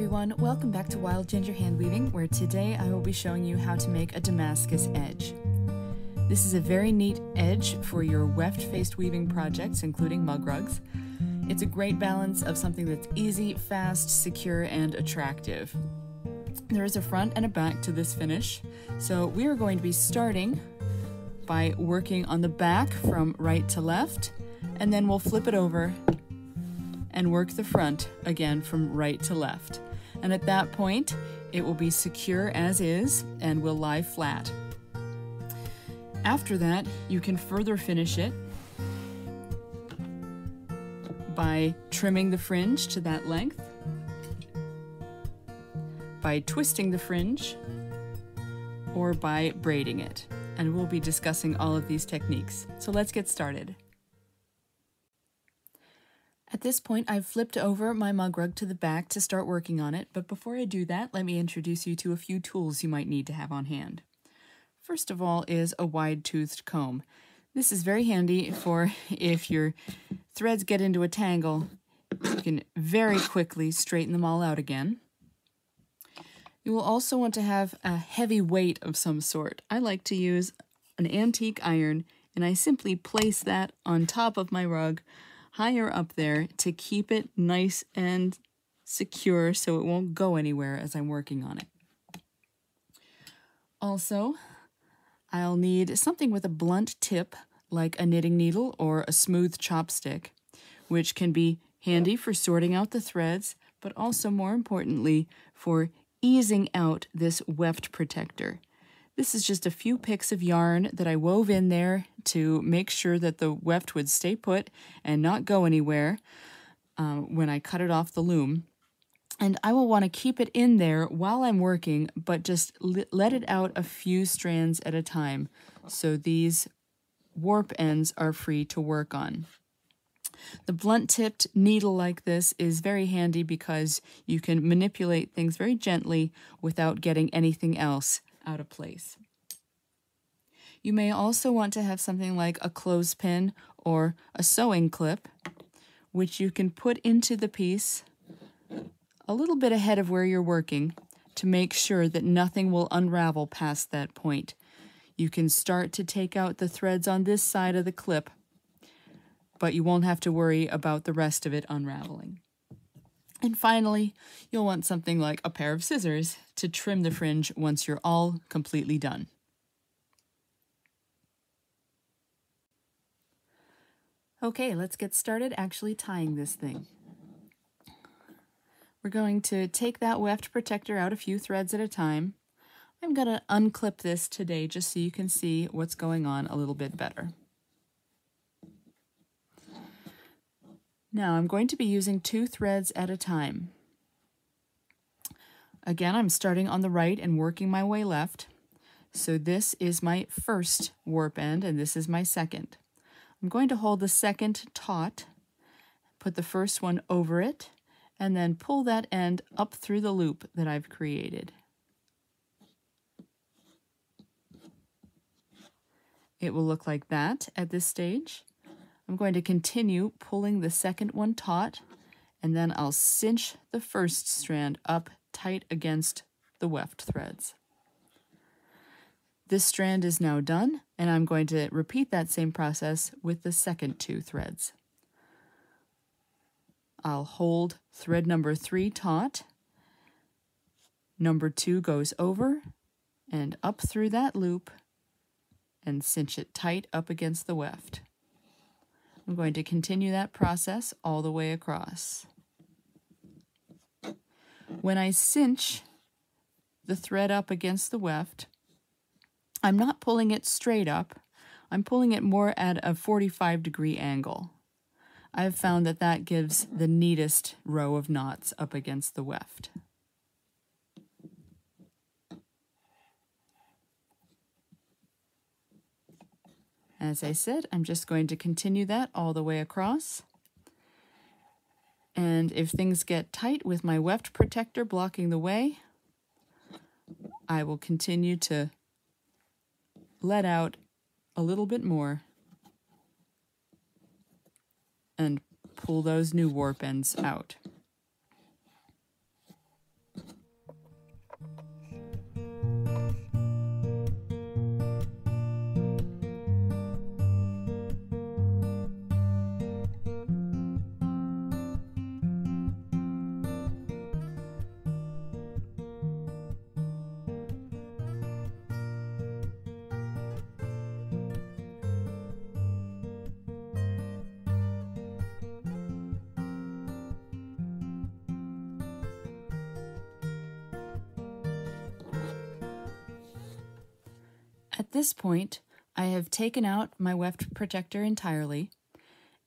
everyone, welcome back to Wild Ginger Hand Weaving, where today I will be showing you how to make a Damascus edge. This is a very neat edge for your weft-faced weaving projects, including mug rugs. It's a great balance of something that's easy, fast, secure, and attractive. There is a front and a back to this finish, so we are going to be starting by working on the back from right to left, and then we'll flip it over and work the front again from right to left. And at that point, it will be secure as is and will lie flat. After that, you can further finish it by trimming the fringe to that length, by twisting the fringe, or by braiding it. And we'll be discussing all of these techniques. So let's get started. At this point, I've flipped over my mug rug to the back to start working on it, but before I do that, let me introduce you to a few tools you might need to have on hand. First of all is a wide-toothed comb. This is very handy for if your threads get into a tangle, you can very quickly straighten them all out again. You will also want to have a heavy weight of some sort. I like to use an antique iron, and I simply place that on top of my rug higher up there to keep it nice and secure so it won't go anywhere as I'm working on it. Also, I'll need something with a blunt tip like a knitting needle or a smooth chopstick, which can be handy for sorting out the threads, but also more importantly for easing out this weft protector. This is just a few picks of yarn that I wove in there to make sure that the weft would stay put and not go anywhere uh, when I cut it off the loom. And I will want to keep it in there while I'm working, but just let it out a few strands at a time so these warp ends are free to work on. The blunt tipped needle like this is very handy because you can manipulate things very gently without getting anything else out of place. You may also want to have something like a clothespin or a sewing clip, which you can put into the piece a little bit ahead of where you're working to make sure that nothing will unravel past that point. You can start to take out the threads on this side of the clip, but you won't have to worry about the rest of it unraveling. And finally, you'll want something like a pair of scissors to trim the fringe once you're all completely done. Okay, let's get started actually tying this thing. We're going to take that weft protector out a few threads at a time. I'm going to unclip this today just so you can see what's going on a little bit better. Now I'm going to be using two threads at a time. Again, I'm starting on the right and working my way left. So this is my first warp end and this is my second. I'm going to hold the second taut, put the first one over it, and then pull that end up through the loop that I've created. It will look like that at this stage. I'm going to continue pulling the second one taut, and then I'll cinch the first strand up tight against the weft threads. This strand is now done, and I'm going to repeat that same process with the second two threads. I'll hold thread number three taut, number two goes over and up through that loop and cinch it tight up against the weft. I'm going to continue that process all the way across. When I cinch the thread up against the weft, I'm not pulling it straight up. I'm pulling it more at a 45 degree angle. I've found that that gives the neatest row of knots up against the weft. As I said, I'm just going to continue that all the way across. And if things get tight with my weft protector blocking the way, I will continue to let out a little bit more and pull those new warp ends out. At this point, I have taken out my weft protector entirely,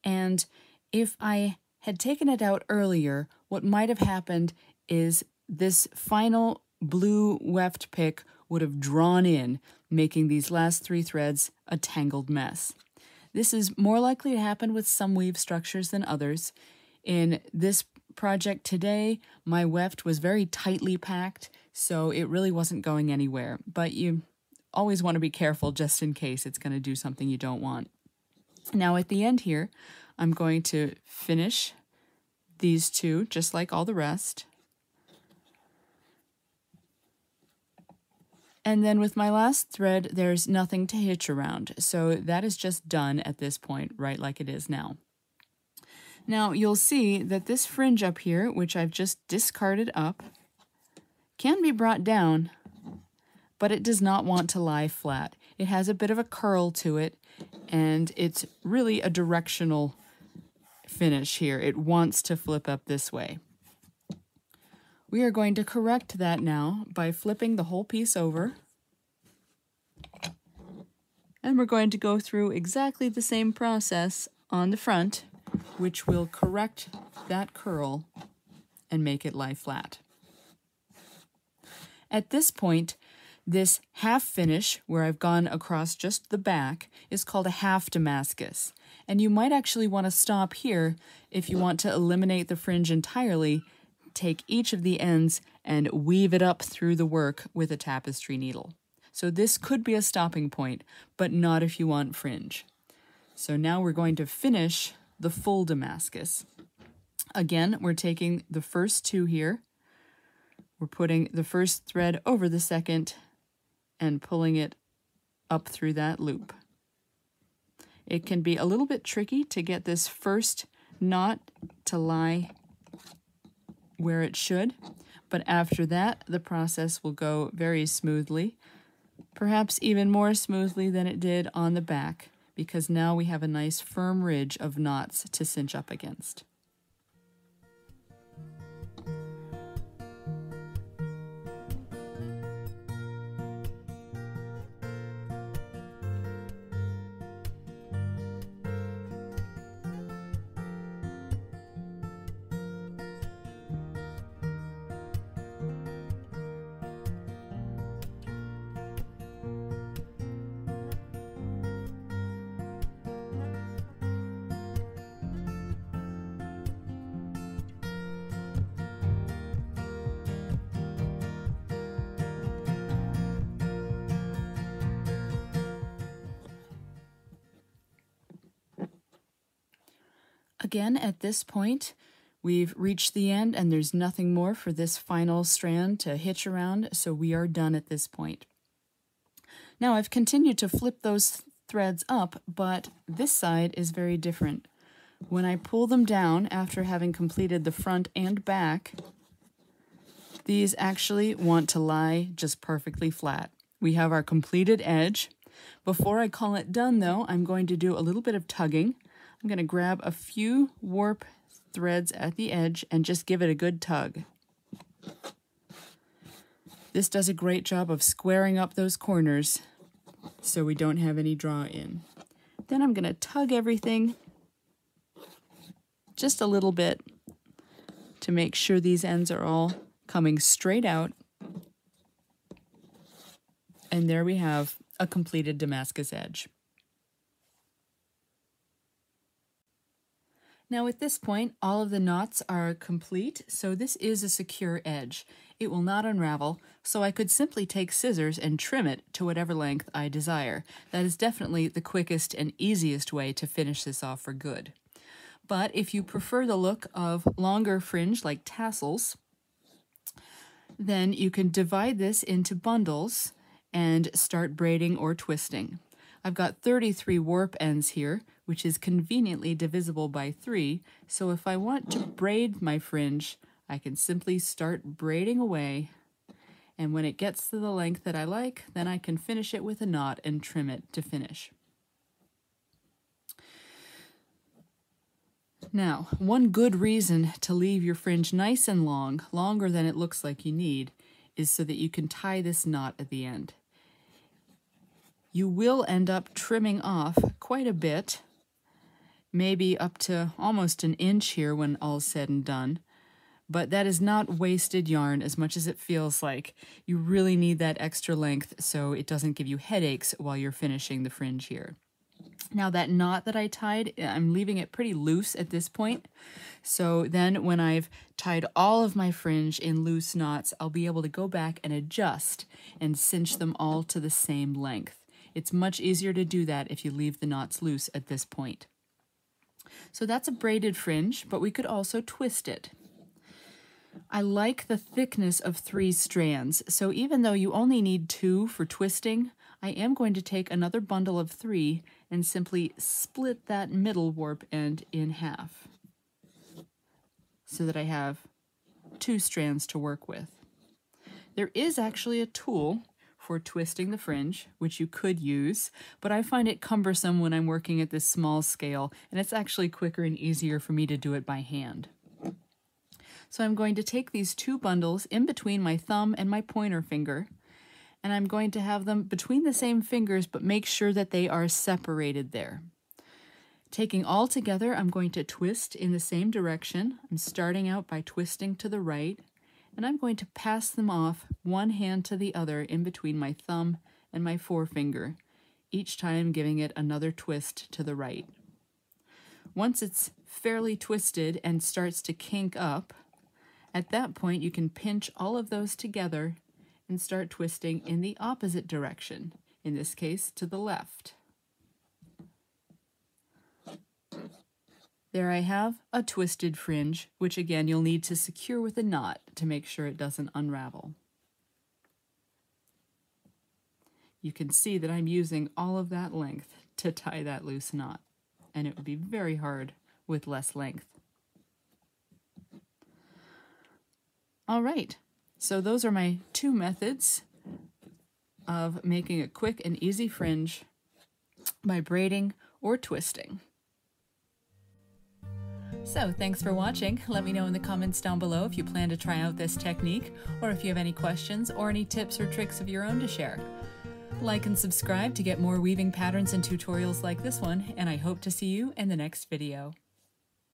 and if I had taken it out earlier, what might have happened is this final blue weft pick would have drawn in, making these last three threads a tangled mess. This is more likely to happen with some weave structures than others. In this project today, my weft was very tightly packed, so it really wasn't going anywhere. But you always want to be careful just in case it's going to do something you don't want. Now at the end here, I'm going to finish these two just like all the rest. And then with my last thread, there's nothing to hitch around. So that is just done at this point, right like it is now. Now you'll see that this fringe up here, which I've just discarded up, can be brought down, but it does not want to lie flat. It has a bit of a curl to it, and it's really a directional finish here. It wants to flip up this way. We are going to correct that now by flipping the whole piece over. And we're going to go through exactly the same process on the front, which will correct that curl and make it lie flat. At this point, this half finish, where I've gone across just the back, is called a half Damascus. And you might actually want to stop here if you want to eliminate the fringe entirely take each of the ends and weave it up through the work with a tapestry needle. So this could be a stopping point, but not if you want fringe. So now we're going to finish the full Damascus. Again, we're taking the first two here. We're putting the first thread over the second and pulling it up through that loop. It can be a little bit tricky to get this first knot to lie where it should, but after that, the process will go very smoothly, perhaps even more smoothly than it did on the back, because now we have a nice firm ridge of knots to cinch up against. Again, at this point, we've reached the end and there's nothing more for this final strand to hitch around, so we are done at this point. Now I've continued to flip those threads up, but this side is very different. When I pull them down after having completed the front and back, these actually want to lie just perfectly flat. We have our completed edge. Before I call it done though, I'm going to do a little bit of tugging. I'm going to grab a few warp threads at the edge and just give it a good tug. This does a great job of squaring up those corners so we don't have any draw in. Then I'm going to tug everything just a little bit to make sure these ends are all coming straight out. And there we have a completed Damascus edge. Now at this point, all of the knots are complete, so this is a secure edge. It will not unravel, so I could simply take scissors and trim it to whatever length I desire. That is definitely the quickest and easiest way to finish this off for good. But if you prefer the look of longer fringe like tassels, then you can divide this into bundles and start braiding or twisting. I've got 33 warp ends here, which is conveniently divisible by 3, so if I want to braid my fringe, I can simply start braiding away, and when it gets to the length that I like, then I can finish it with a knot and trim it to finish. Now, one good reason to leave your fringe nice and long, longer than it looks like you need, is so that you can tie this knot at the end. You will end up trimming off quite a bit, maybe up to almost an inch here when all's said and done. But that is not wasted yarn as much as it feels like. You really need that extra length so it doesn't give you headaches while you're finishing the fringe here. Now that knot that I tied, I'm leaving it pretty loose at this point. So then when I've tied all of my fringe in loose knots, I'll be able to go back and adjust and cinch them all to the same length. It's much easier to do that if you leave the knots loose at this point. So that's a braided fringe, but we could also twist it. I like the thickness of three strands, so even though you only need two for twisting, I am going to take another bundle of three and simply split that middle warp end in half so that I have two strands to work with. There is actually a tool for twisting the fringe, which you could use, but I find it cumbersome when I'm working at this small scale, and it's actually quicker and easier for me to do it by hand. So I'm going to take these two bundles in between my thumb and my pointer finger, and I'm going to have them between the same fingers, but make sure that they are separated there. Taking all together, I'm going to twist in the same direction. I'm starting out by twisting to the right, and I'm going to pass them off one hand to the other in between my thumb and my forefinger, each time giving it another twist to the right. Once it's fairly twisted and starts to kink up, at that point you can pinch all of those together and start twisting in the opposite direction, in this case to the left. There I have a twisted fringe, which again you'll need to secure with a knot to make sure it doesn't unravel. You can see that I'm using all of that length to tie that loose knot, and it would be very hard with less length. All right, so those are my two methods of making a quick and easy fringe by braiding or twisting. So thanks for watching. Let me know in the comments down below if you plan to try out this technique, or if you have any questions or any tips or tricks of your own to share. Like and subscribe to get more weaving patterns and tutorials like this one, and I hope to see you in the next video.